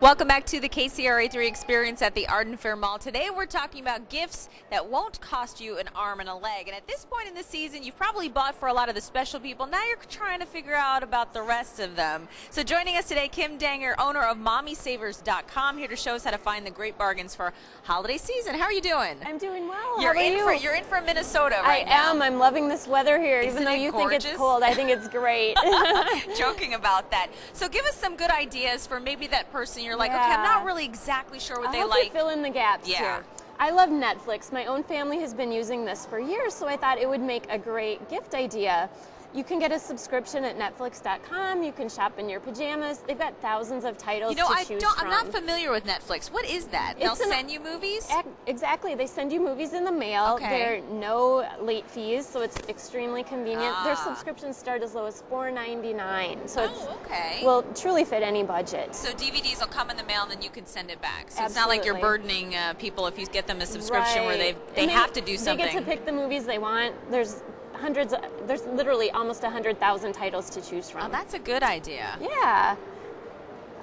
Welcome back to the KCRA3 experience at the Arden Fair Mall. Today we're talking about gifts that won't cost you an arm and a leg. And at this point in the season, you've probably bought for a lot of the special people. Now you're trying to figure out about the rest of them. So joining us today, Kim Danger, owner of MommySavers.com, here to show us how to find the great bargains for holiday season. How are you doing? I'm doing well. You're How are in you? for you're in for Minnesota right I now. am. I'm loving this weather here, Isn't even though you think it's cold. I think it's great. Joking about that. So give us some good ideas for maybe that person you're like, okay, I'm not really exactly sure what I'll they help like. you fill in the gaps Yeah. here. I love Netflix. My own family has been using this for years, so I thought it would make a great gift idea. You can get a subscription at Netflix.com. You can shop in your pajamas. They've got thousands of titles You know, to I choose don't. from. I'm not familiar with Netflix. What is that? They'll an- send you movies. Exactly. They send you movies in the mail. Okay. There are no late fees, so it's extremely convenient. Ah. Their subscriptions start as low as $4.99, so it's Oh, okay. will truly fit any budget. So DVDs will come in the mail and then you can send it back. So it's not like you're burdening uh, people if you get them a subscription where they Right. they And have to do something. They get to pick the movies they want. There's hundreds. Of, there's literally almost hundred thousand titles to choose from. oh, that's a good idea. yeah.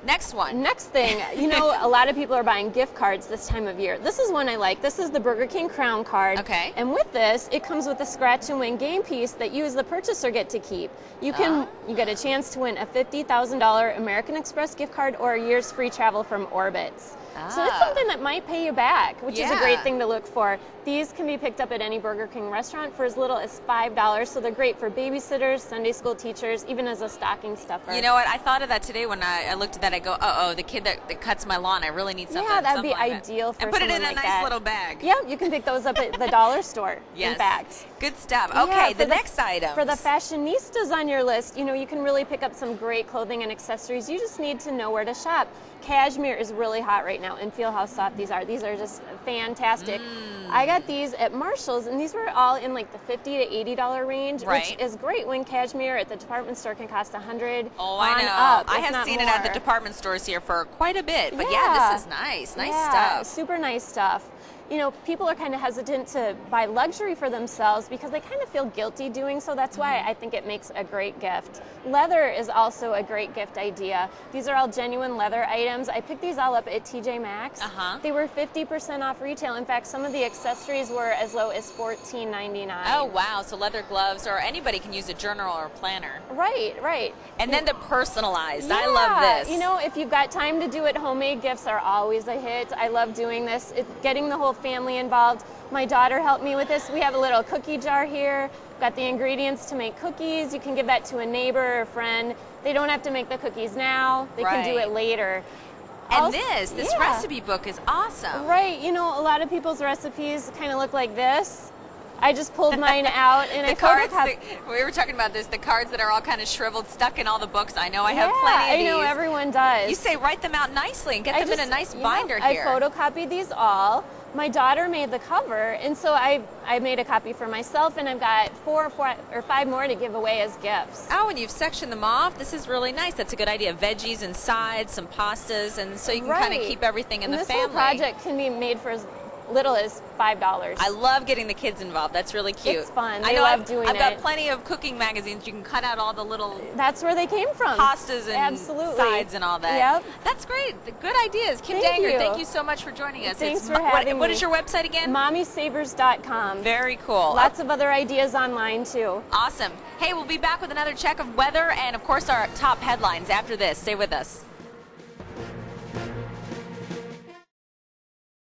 Next one. Next thing, you know, a lot of people are buying gift cards this time of year. This is one I like. This is the Burger King Crown card. Okay. And with this, it comes with a scratch and win game piece that you as the purchaser get to keep. You can Ah. you get a chance to win a $50,000 American Express gift card or a year's free travel from Orbitz. So it's Ah. something that might pay you back, which is a great thing to look for. These can be picked up at any Burger King restaurant for as little as $5, so they're great for babysitters, Sunday school teachers, even as a stocking stuffer. You know what? I thought of that today when I, I looked at that. I go, uh oh, the kid that, that cuts my lawn. I really need something. Yeah, that'd something be like that. ideal for And put it in a like nice that. little bag. Yeah, you can pick those up at the dollar store. Yes. In fact. Good stuff. Yeah, Okay, the, next item. For the fashionistas on your list, you know, you can really pick up some great clothing and accessories. You just need to know where to shop. Cashmere is really hot right now, and feel how soft these are. These are just fantastic. Mm. I got these at Marshalls, and these were all in like the 50 to 80 dollar range, Right. which is great when cashmere at the department store can cost 100 Oh, I know. Up, I have seen it at the department stores here for quite a bit. But yeah, Yeah. this is nice. Nice yeah, stuff. Super nice stuff. You know, people are kind of hesitant to buy luxury for themselves because they kind of feel guilty doing so. That's why Mm-hmm. I think it makes a great gift. Leather is also a great gift idea. These are all genuine leather items. I picked these all up at TJ Maxx. Uh-huh. They were 50% off retail. In fact, some of the accessories were as low as $14.99. Oh wow! So leather gloves, or anybody can use a journal or a planner. Right, right. And then the personalized. I love Yeah, this. You know, if you've got time to do it, homemade gifts are always a hit. I love doing this. It, getting the whole family involved. My daughter helped me with this. We have a little cookie jar here. Got the ingredients to make cookies. You can give that to a neighbor or a friend. They don't have to make the cookies now. They can do it later. and Also- this, this yeah. recipe book is awesome. Right. You know, a lot of people's recipes kind of look like this. I just pulled mine out and The I cards, that, we were talking about this, the cards that are all kind of shriveled, stuck in all the books. I know I have yeah, plenty of I these. know everyone does. You say write them out nicely and get I them in a nice binder I here. I photocopied these all. My daughter made the cover, and so I, I made a copy for myself, and I've got four, or, four or five more to give away as gifts. Oh, and you've sectioned them off. This is really nice. That's a good idea. Veggies and sides, some pastas, and so you can kind of keep everything in and the this family. whole project can be made for as little as five dollars. I love getting the kids involved. That's really cute. It's fun. I know love I've, doing I've got plenty of cooking magazines. You can cut out all the little That's where they came from. pastas and Absolutely. sides and all that. Yep. That's great. Good ideas. Kim Thank Danger, you. thank you so much for joining us. Thanks It's for having What me. is your website again? MommySavers.com. Very cool. Lots of other ideas online too. Awesome. Hey, we'll be back with another check of weather and, of course, our top headlines after this. Stay with us.